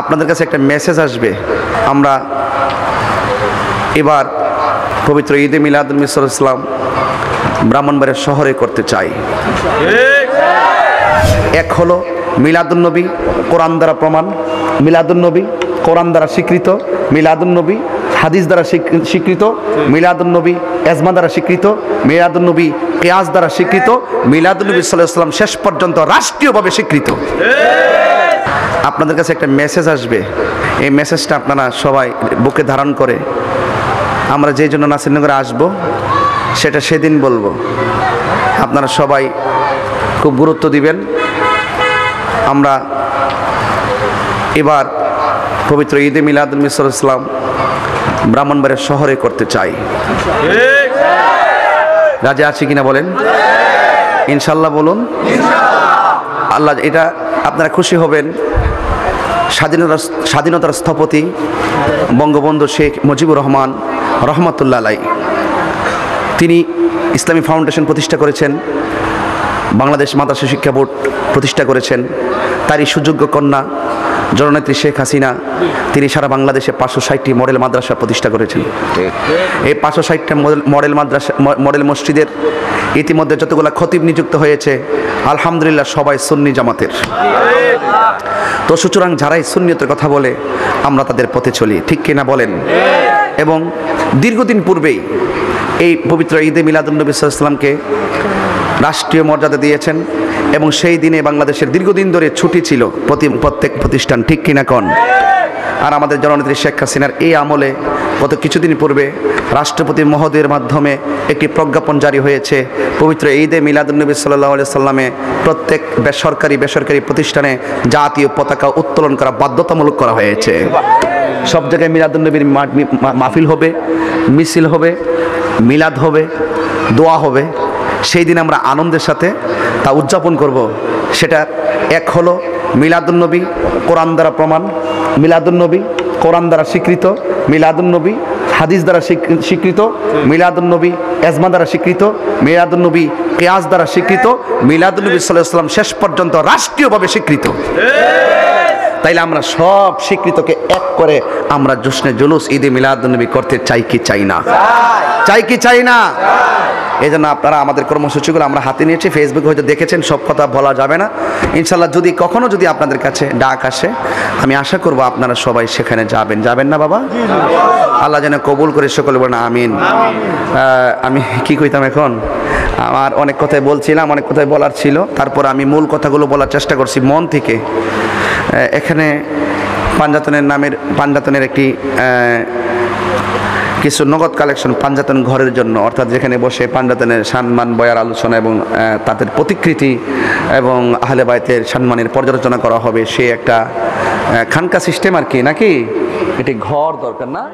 আপনাদের কাছে একটা মেসেজ আসবে। আমরা এবার পবিত্র ঈদে মিলাদুল মিসর ইসলাম ব্রাহ্মণবাড়িয়া শহরে করতে চাই। এক হলো মিলাদুন্নবী কোরআন দ্বারা প্রমাণ। মিলাদুন্নবী কোরআন দ্বারা স্বীকৃত। মিলাদুন্নবী হাদিস দ্বারা স্বীকৃ- স্বীকৃত। মিলাদুন্নবী এজমা দ্বারা স্বীকৃত। মিলাদুন্নবী কেয়াস দ্বারা স্বীকৃত। মিলাদুন্নবী সাল্লাহ সাল্লাম শেষ পর্যন্ত রাষ্ট্রীয়ভাবে স্বীকৃত। আপনাদের কাছে একটা মেসেজ আসবে। এই মেসেজটা আপনারা সবাই বুকে ধারণ করে। আমরা যেই জন্য নাসিরনগরে আসব, সেটা সেদিন বলব। আপনারা সবাই খুব গুরুত্ব দিবেন। আমরা এবার পবিত্র ঈদে মিলাদুল মিসর ইসলাম ব্রাহ্মণবাড়িয়া শহরে করতে চাই। রাজা আছে কিনা বলেন? ইনশাল্লাহ বলুন। আল্লাহ এটা আপনারা খুশি হবেন। স্বাধীনতার স্বাধীনতার স্থপতি বঙ্গবন্ধু শেখ মুজিবুর রহমান রহমতুল্লা আলাই তিনি ইসলামী ফাউন্ডেশন প্রতিষ্ঠা করেছেন, বাংলাদেশ মাদ্রাসা শিক্ষা বোর্ড প্রতিষ্ঠা করেছেন। তারই সুযোগ্য কন্যা জননেত্রী শেখ হাসিনা, তিনি সারা বাংলাদেশে পাঁচশো ষাটটি মডেল মাদ্রাসা প্রতিষ্ঠা করেছেন। এই পাঁচশো ষাটটা মডেল মাদ্রাসা মডেল মসজিদের ইতিমধ্যে যতগুলো খতিব নিযুক্ত হয়েছে, আলহামদুলিল্লাহ সবাই সুন্নি জামাতের। তো সুতরাং যারাই সুন্নিয়তের কথা বলে, আমরা তাদের পথে চলি। ঠিক কিনা বলেন? এবং দীর্ঘদিন পূর্বেই এই পবিত্র ঈদে মিলাদুলনবী সাল্লামকে রাষ্ট্রীয় মর্যাদা দিয়েছেন এবং সেই দিনে বাংলাদেশের দীর্ঘদিন ধরে ছুটি ছিল প্রতি প্রত্যেক প্রতিষ্ঠান, ঠিক কিনা কন? আর আমাদের জননেত্রী শেখ হাসিনার এই আমলে গত কিছুদিন পূর্বে রাষ্ট্রপতি মহোদয়ের মাধ্যমে একটি প্রজ্ঞাপন জারি হয়েছে। পবিত্র ঈদে মিলাদুলনবী সাল্লাহ সাল্লামে প্রত্যেক বেসরকারি বেসরকারি প্রতিষ্ঠানে জাতীয় পতাকা উত্তোলন করা বাধ্যতামূলক করা হয়েছে। সব জায়গায় মিলাদুলনবীর মাহফিল হবে, মিছিল হবে, মিলাদ হবে, দোয়া হবে। সেই দিন আমরা আনন্দের সাথে তা উদযাপন করব। সেটা এক হলো মিলাদুন্নবী কোরআন দ্বারা প্রমাণ মিলাদুন্নবী কোরআন দ্বারা স্বীকৃত মিলাদুন্নবী হাদিস দ্বারা স্বীকৃ- স্বীকৃত মিলাদুন্নবী এজমা দ্বারা স্বীকৃত মিলাদুন্নবী কেয়াস দ্বারা স্বীকৃত মিলাদুন্নবী সাল্লাহ শেষ পর্যন্ত রাষ্ট্রীয়ভাবে স্বীকৃত। তাইলে আমরা সব স্বীকৃতকে এক করে আমরা জোসনে জুলুস ঈদে মিলাদুন্নবী করতে চাই কি চাই না? চাই কি চাই না? এই জন্য আপনারা আমাদের কর্মসূচিগুলো আমরা হাতে নিয়েছি। ফেসবুকে হয়তো দেখেছেন, সব কথা বলা যাবে না। ইনশাল্লাহ যদি, কখনো যদি আপনাদের কাছে ডাক আসে, আমি আশা করব আপনারা সবাই সেখানে যাবেন। যাবেন না বাবা? আল্লাহ যেন কবুল করে সকলে বলেন, আমিন। আমি কি কইতাম এখন? আমার অনেক কথাই বলছিলাম, অনেক কথাই বলার ছিল। তারপর আমি মূল কথাগুলো বলার চেষ্টা করছি মন থেকে। এখানে পাঞ্জাতনের নামের, পাঞ্জাতনের একটি কিছু নগদ কালেকশন পাঞ্জাতন ঘরের জন্য, অর্থাৎ যেখানে বসে পাঞ্জাতনের সম্মান, বয়ার আলোচনা এবং তাদের প্রতিকৃতি এবং আহলে বাইতের সম্মানের পর্যালোচনা করা হবে, সে একটা খানকা সিস্টেম আর কি, নাকি? এটি ঘর দরকার না?